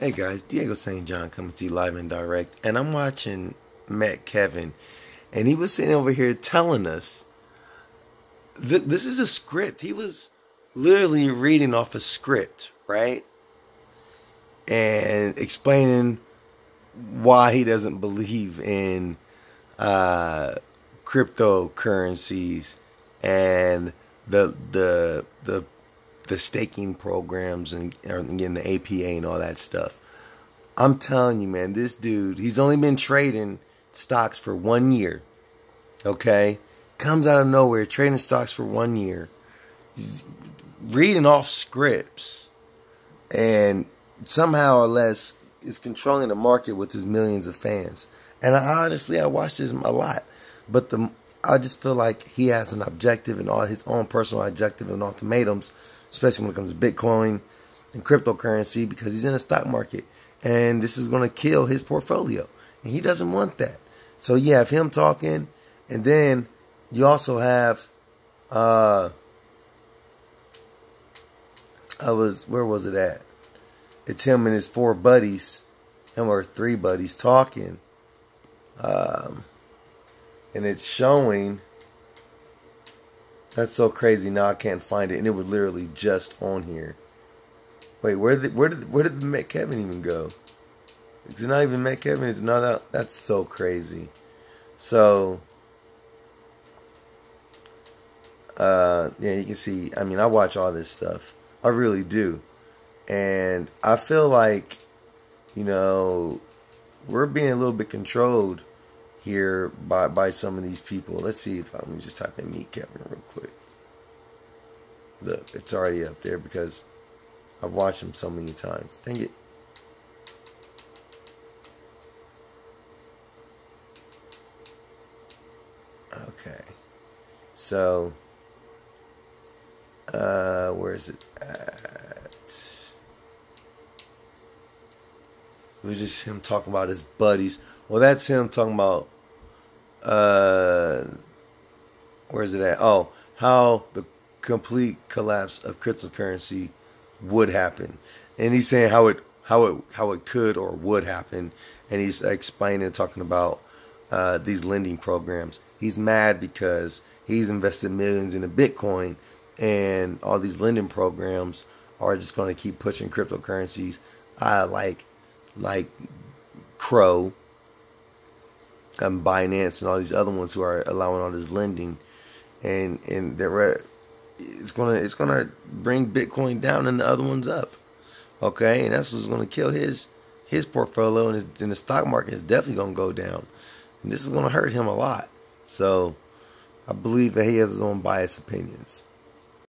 Hey guys, Diego St. John coming to you live and direct, and I'm watching Meet Kevin, and he was sitting over here telling us th- this is a script. He was literally reading off a script, right? And explaining why he doesn't believe in uh, cryptocurrencies and the the the the staking programs and, and getting the APY and all that stuff. I'm telling you, man, this dude, he's only been trading stocks for one year. Okay? Comes out of nowhere, trading stocks for one year, reading off scripts, and somehow or less is controlling the market with his millions of fans. And I honestly, I watch this a lot. But the I just feel like he has an objective and all his own personal objective and ultimatums especially when it comes to Bitcoin and cryptocurrency, because he's in the stock market. And this is going to kill his portfolio. And he doesn't want that. So you have him talking, and then you also have uh I was where was it at? It's him and his four buddies, him or three buddies talking. Um and it's showing that's so crazy. Now I can't find it, and it was literally just on here. Wait, where did where did where did the Meet Kevin even go? It's not even Meet Kevin. It's not that. That's so crazy. So, uh, yeah, you can see. I mean, I watch all this stuff. I really do, and I feel like, you know, we're being a little bit controlled here by by some of these people. Let's see if I'm just type in meet Kevin real quick. Look, it's already up there because I've watched him so many times. Dang it. Okay. So uh where is it at? It was just him talking about his buddies. Well, that's him talking about uh where's it at? Oh, how the complete collapse of cryptocurrency would happen. And he's saying how it how it how it could or would happen. And he's explaining talking about uh, these lending programs. He's mad because he's invested millions in a Bitcoin and all these lending programs are just going to keep pushing cryptocurrencies uh, like like CRO and Binance and all these other ones who are allowing all this lending, and and they're it's gonna it's gonna bring Bitcoin down and the other ones up, okay, and that's what's gonna kill his his portfolio and, his, and the stock market is definitely gonna go down, and this is gonna hurt him a lot. So I believe that he has his own biased opinions.